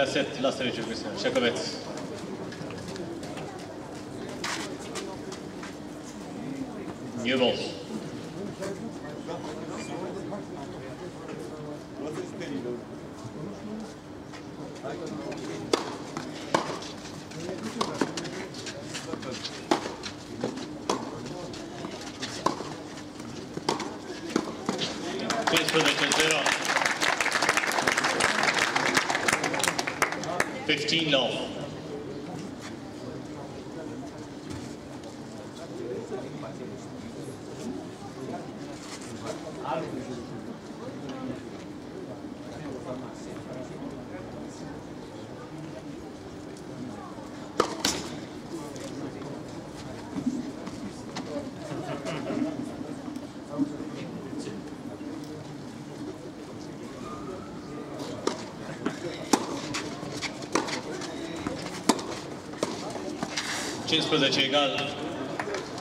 öyle set, laser sete Şaka bet. No. 16 pe egal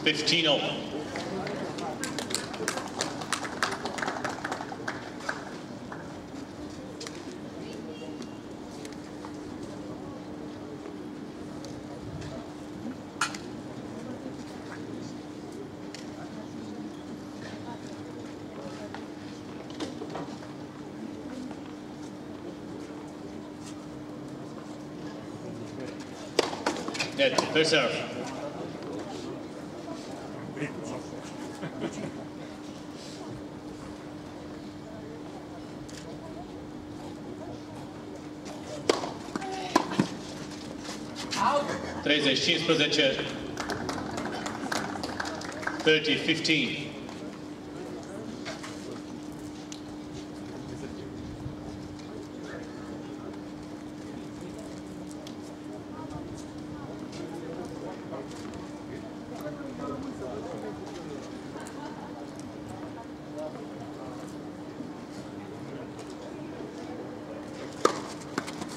15 8. Net, first serve. Treizeci, 15, 30, 15.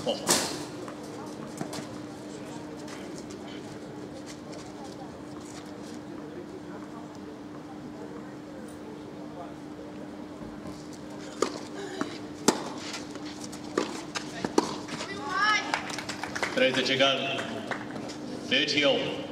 Ball. Treizeci egal. 38.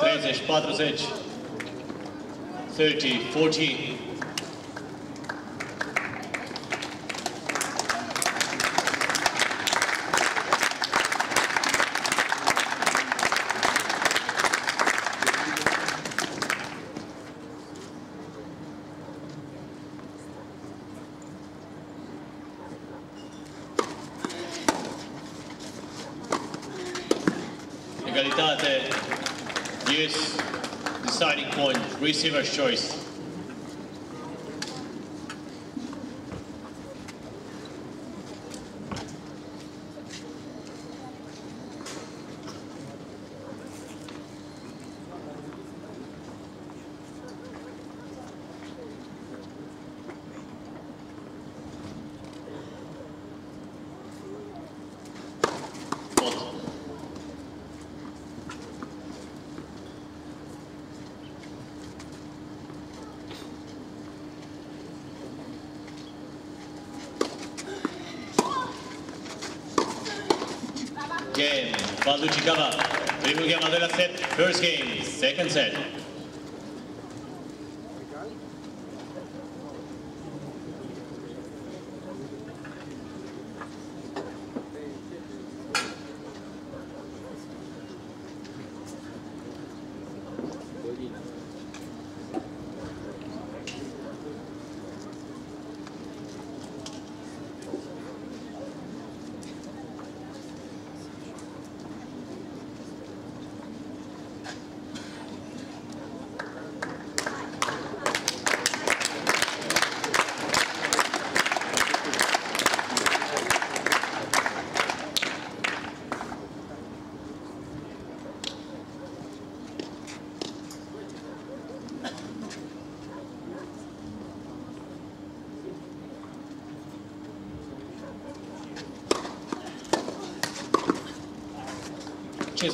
Treizeci, 40. 30, 14. Egalitate. Yes. Deciding point. Receiver's choice. Game. Doilea set. First game. Second set.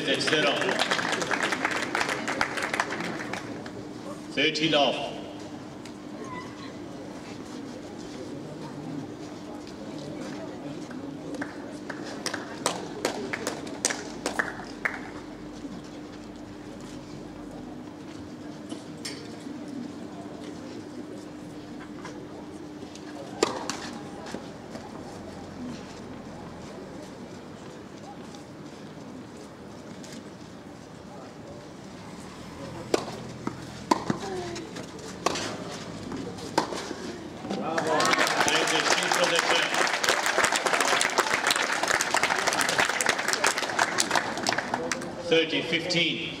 Zero. Thirteen off. Treizeci cincisprezece. Thirty fifteen.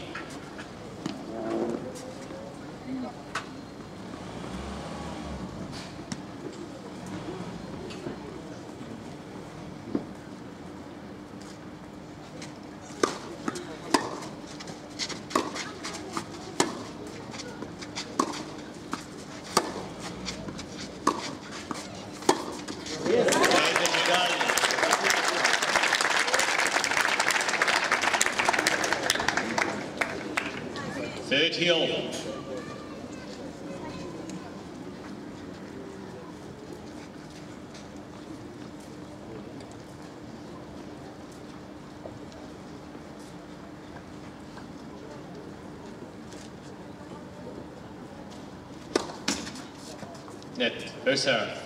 Treizeci egali. Thirty all. First serve.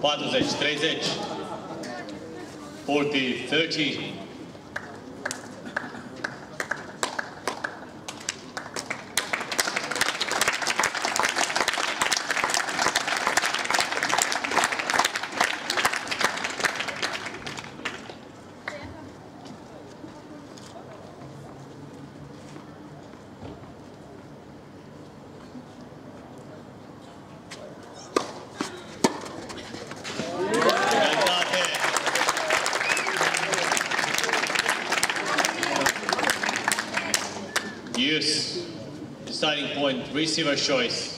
Patruzeci, treizeci. Forty, thirty. Egalitate. Use. Deciding point, receiver choice.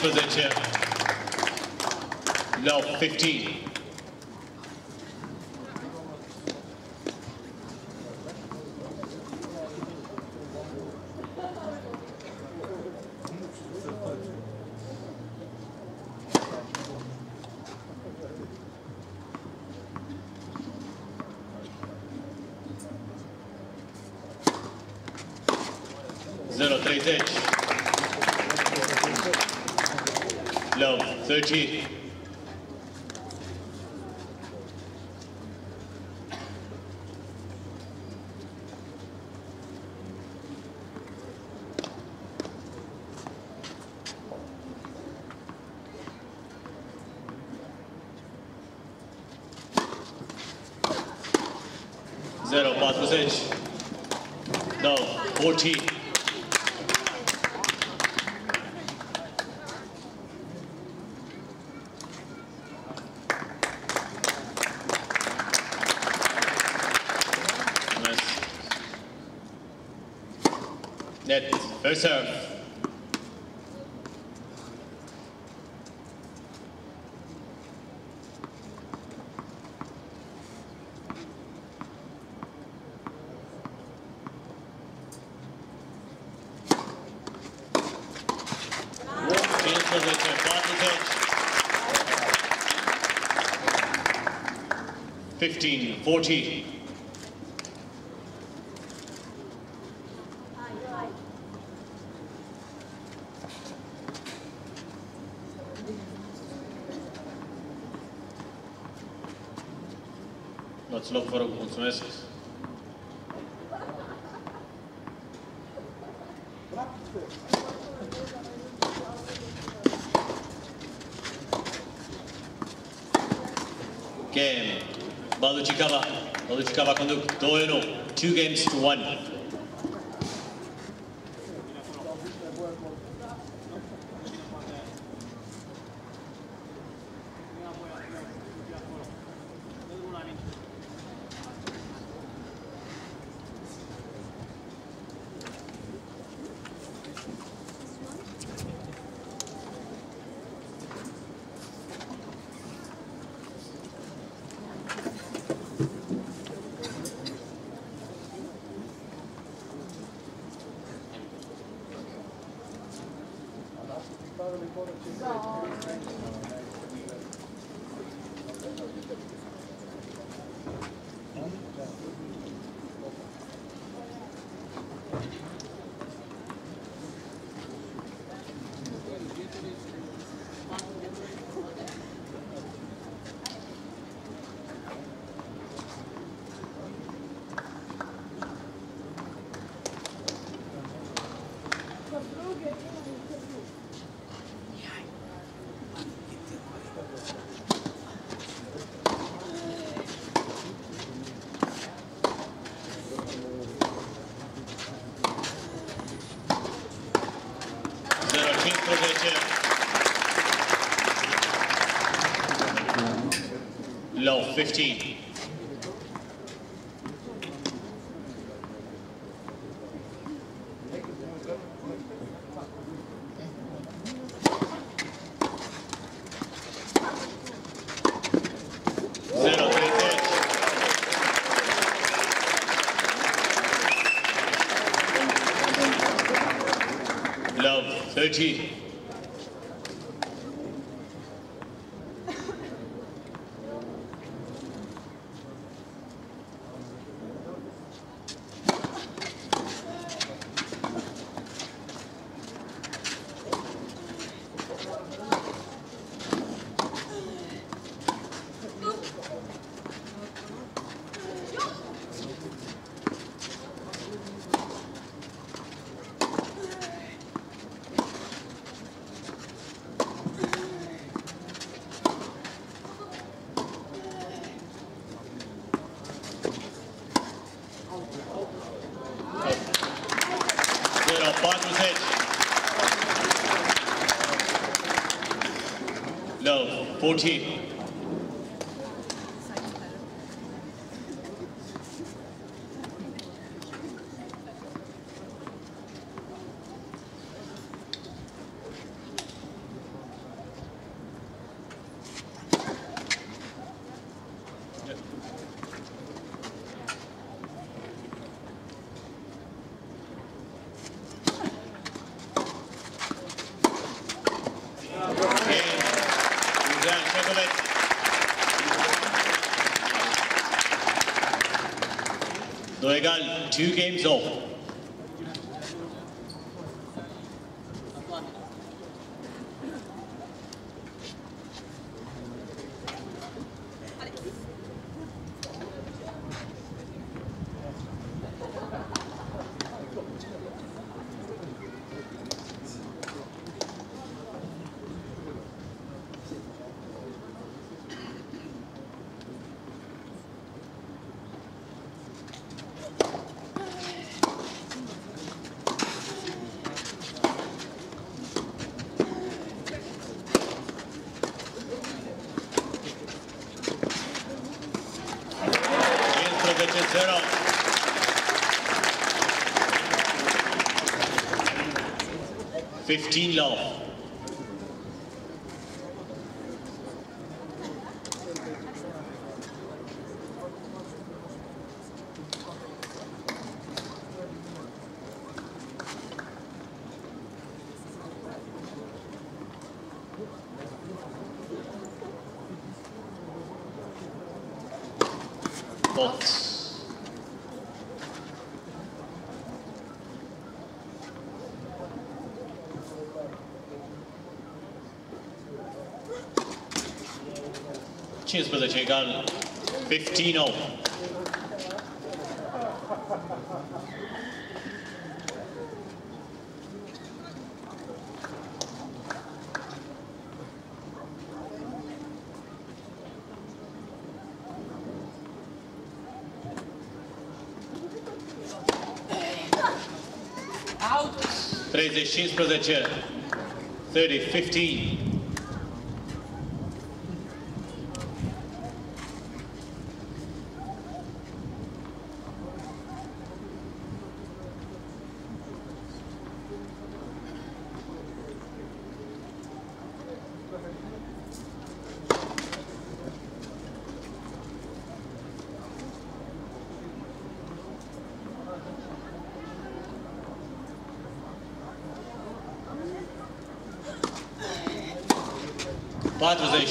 Zero, 15 No, 15. Zero, 30. Low, 30. Zero, pass percentage. No, 40. Nice. Net, first serve. Change position, pass percentage. 15, 40. Dați loc, vă rog, mulțumesc. の力、の力この同様の2ゲームスと1。15. Love, 13. Zero, five percent. Low, two games 15 love. Cincisprezece egal, 15 8. Out. 30 15 30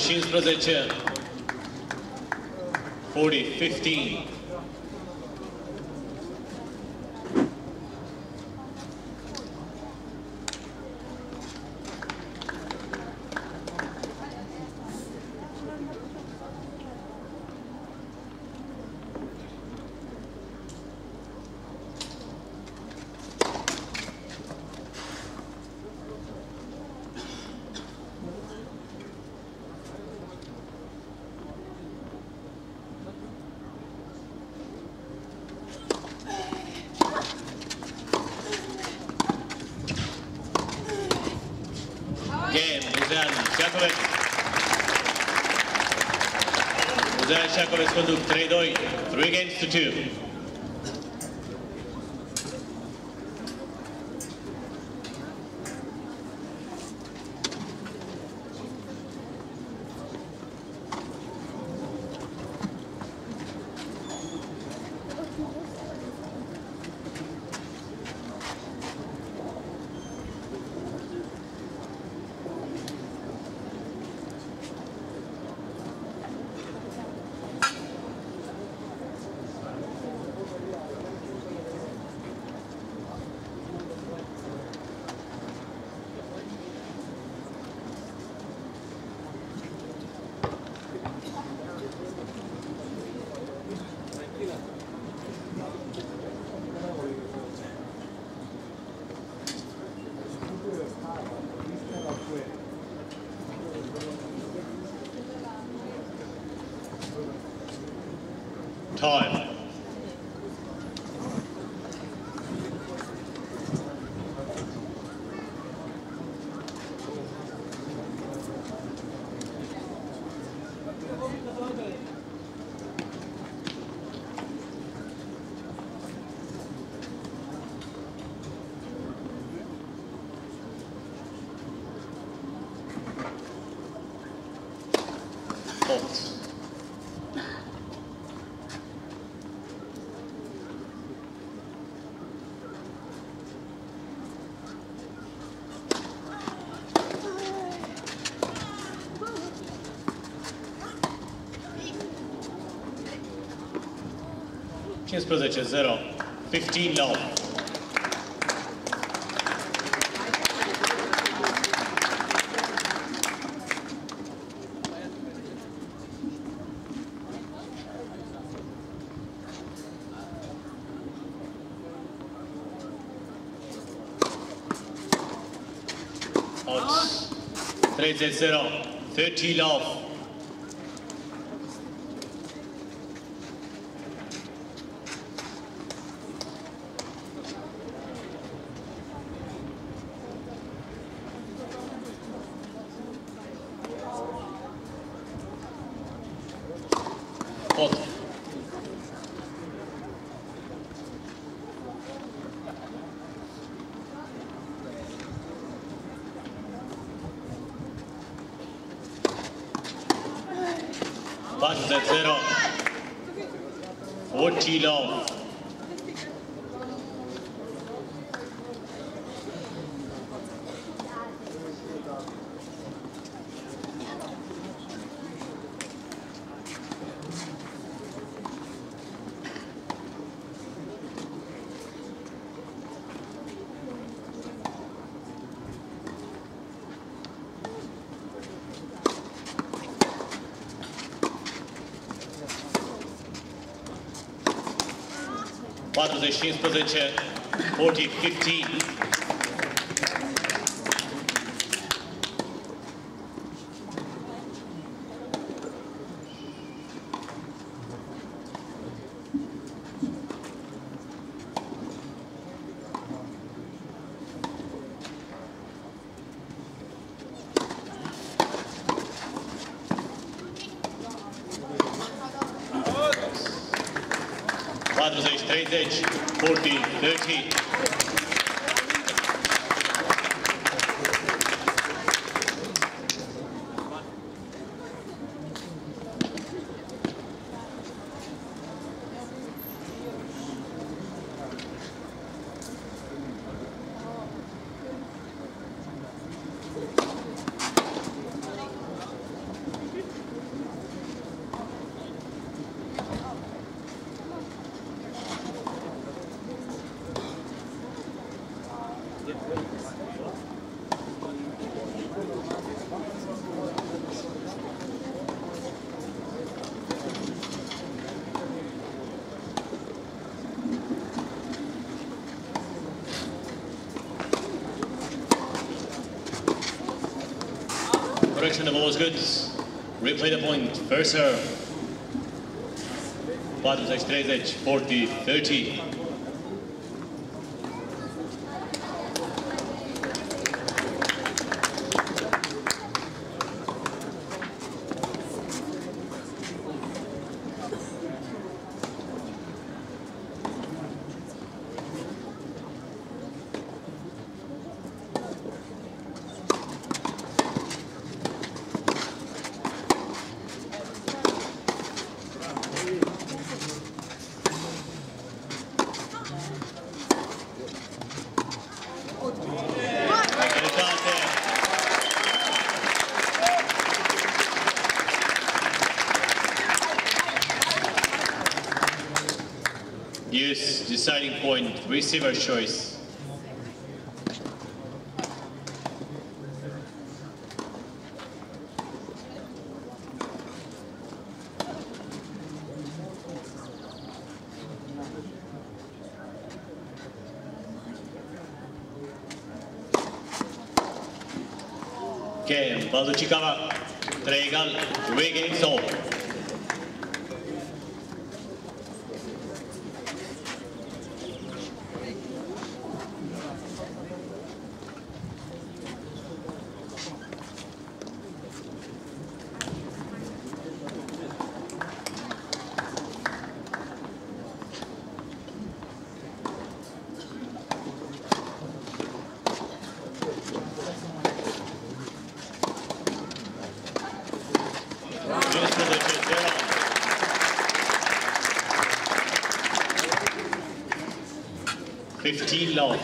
15 40 15 40 15 Game, Muzean Șacoveț. Muzean Șacoveț conduc 3-2, 3 games to 2. 15 0. 15 0. 13 0. 30 love. 1-0. 40 long. 15th position, 40-15. The ball is good. Replay the point. First serve. Quadros 30, 40, deciding point, receiver choice. Game, Balducci Kawa, Tregal, Wege So. Just for the zero. Fifteen low.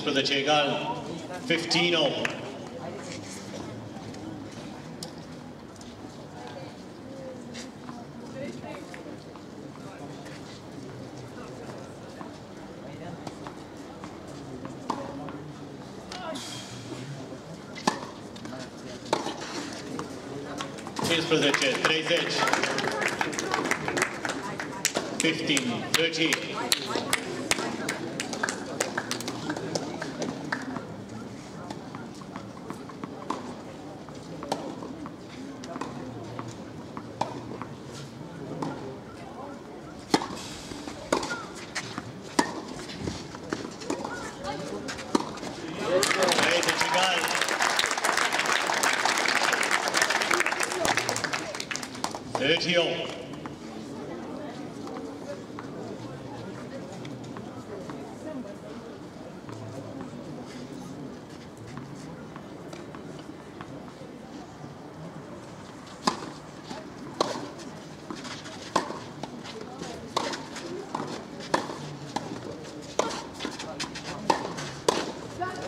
For the Chegal. 15 0. Cheers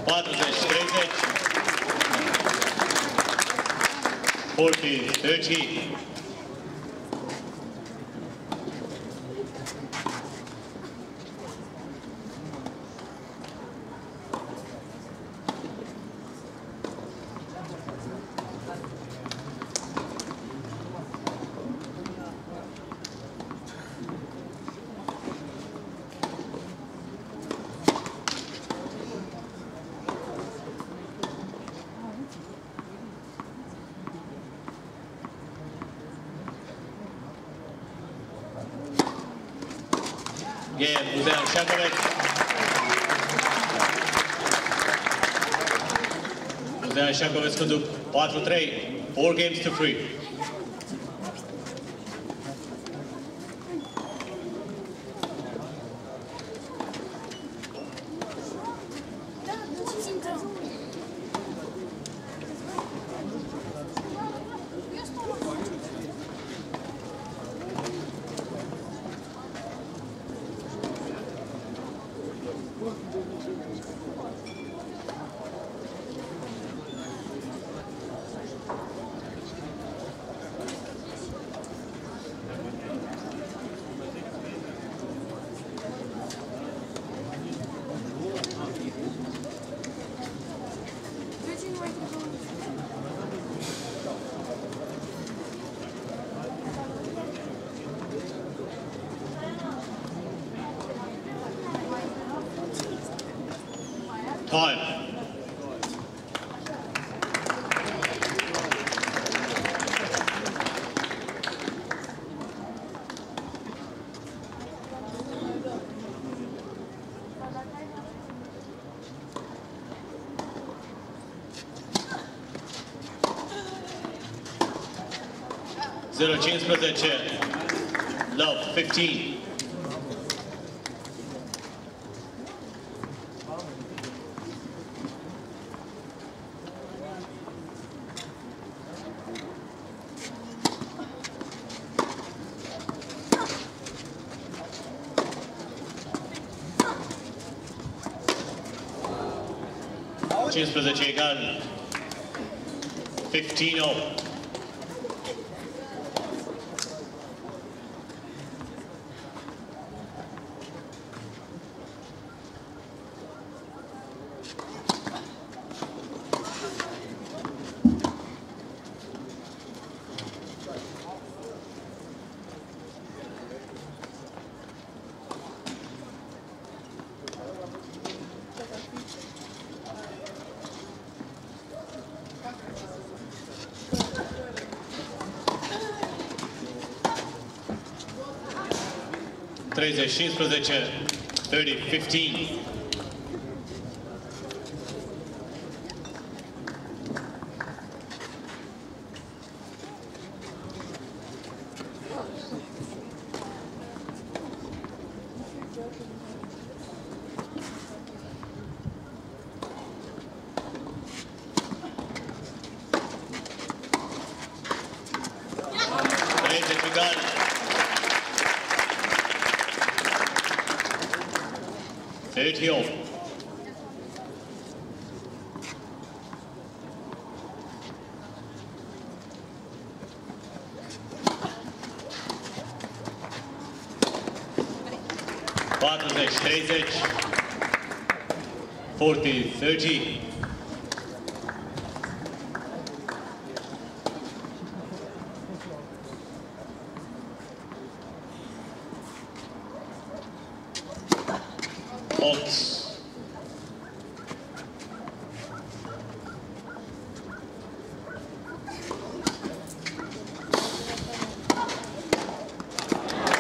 40, 30, 40, 30. Conduct 4-3, 4 games to 3. Time. Zero 15, Love 15. Cheers for the Chegan. 15 30, 15. Treizeci egal. Thirty all. Patruzeci, treizeci. Forty, thirty.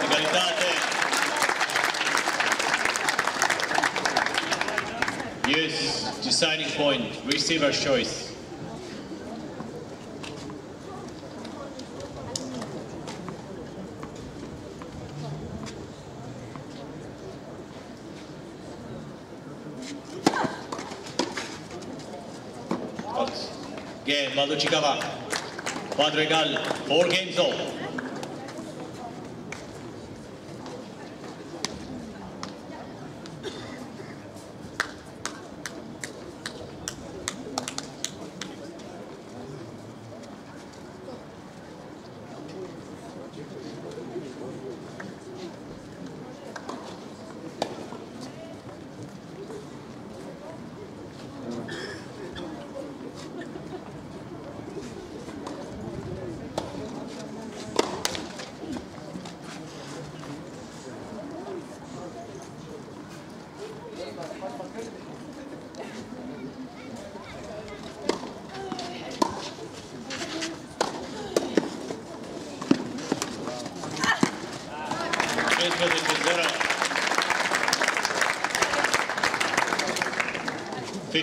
Egalitate. Yes, deciding point, receiver's choice. Վալդոչիկավան, Պատրեգալ Օրգենձով,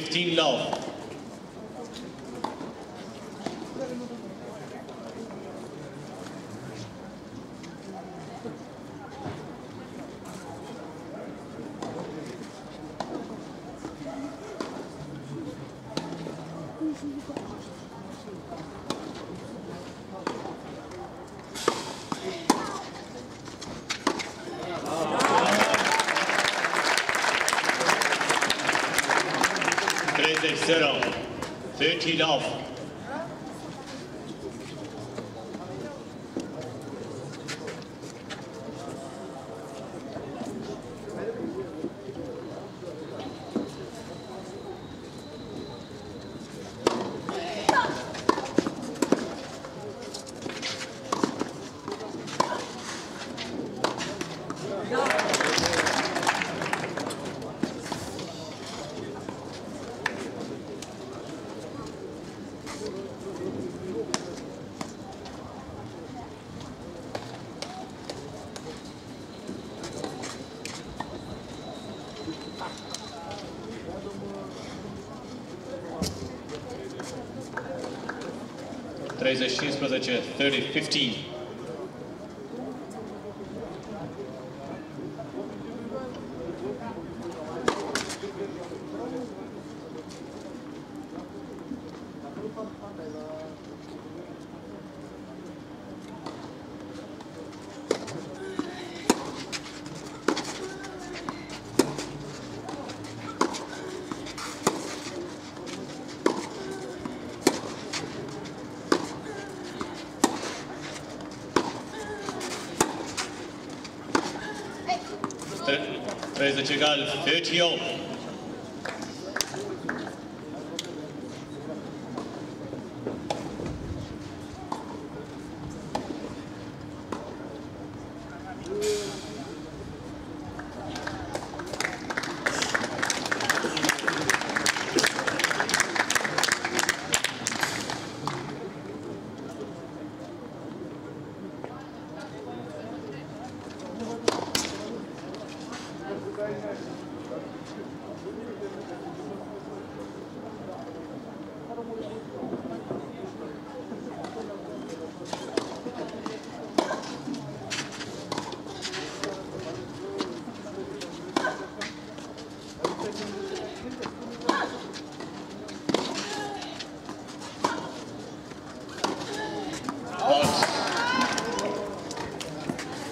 15 Lauf. Thirty love. Treizeci și 15, 30, 15. Tre- 30 egal, 38. Out.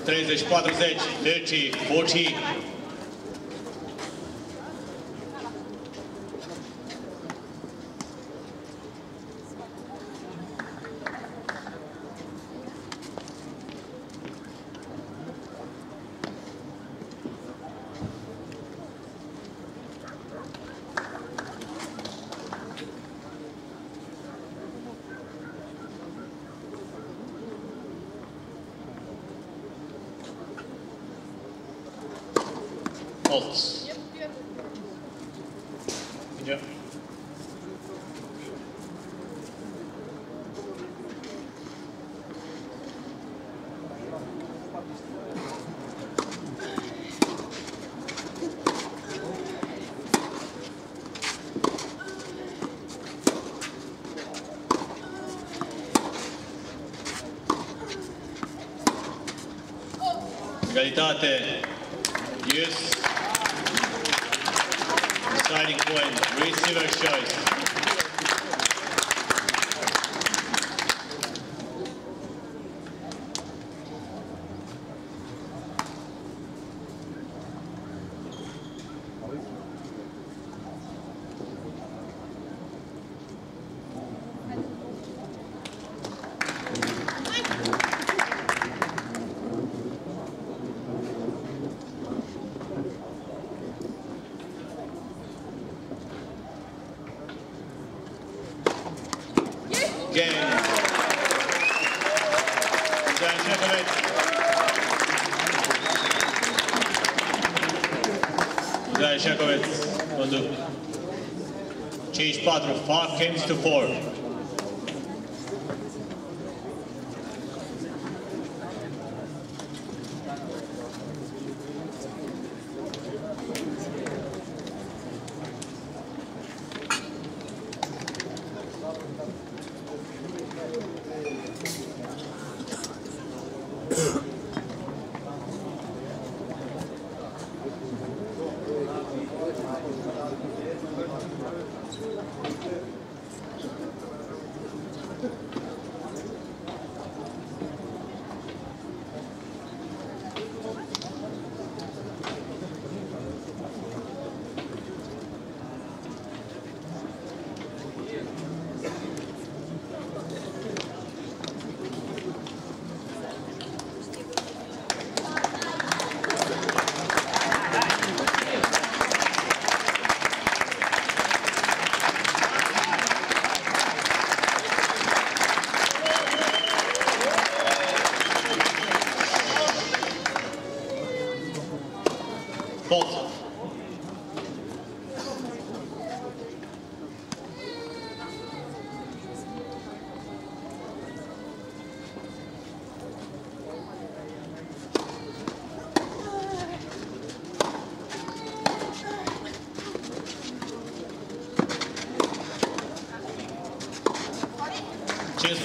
30, 40, 30, 40. Egalitate. Yes. Deciding point. Receiver choice.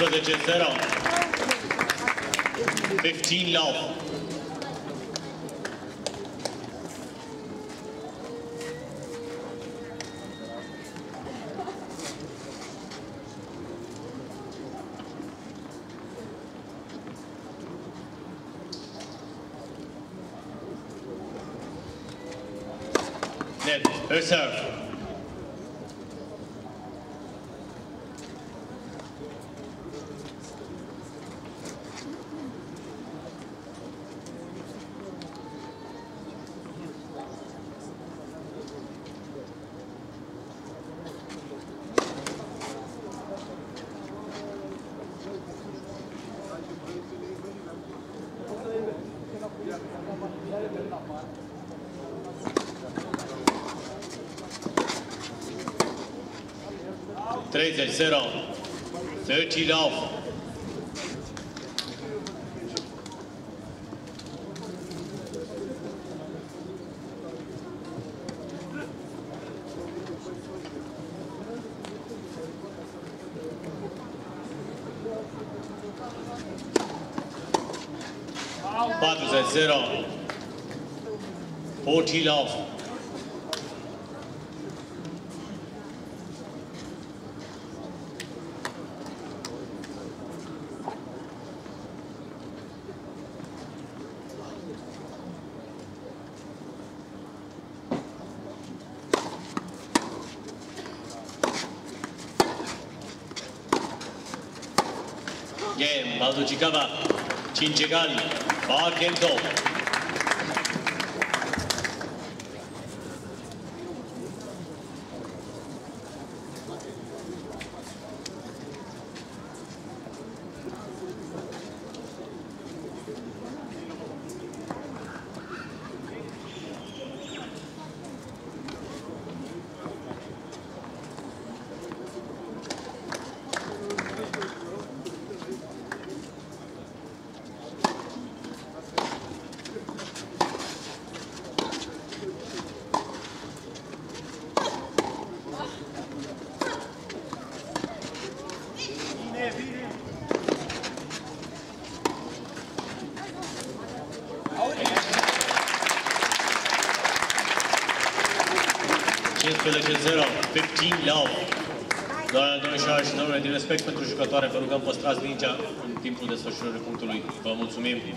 Cincisprezece zero. Fifteen love. Net, her serve. Treizeci zero. Thirty love. Patruzeci zero. Forty love. game, Maldujigaba, Chinchigal, Bar Kento. Vă mulțumim.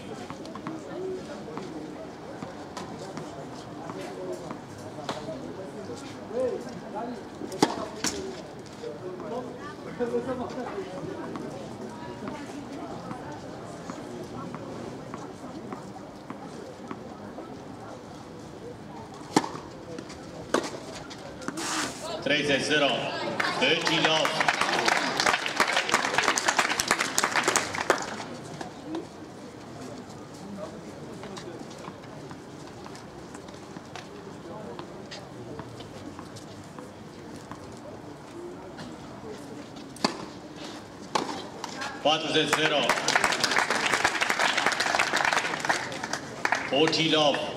Treizeci zero, 30 love. 40-0. 40 love. Patruzeci, 15. 40,